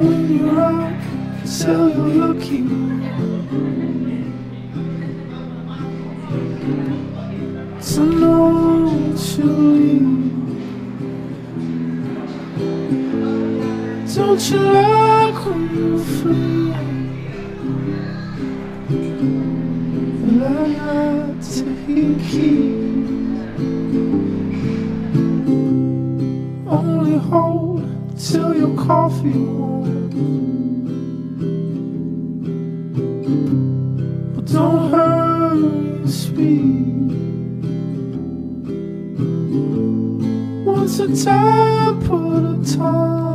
When you're out, so you're looking. To know you leave. Don't you like when? Well, I to. Only hold till your coffee warms. But don't hurry speed. A time, put a time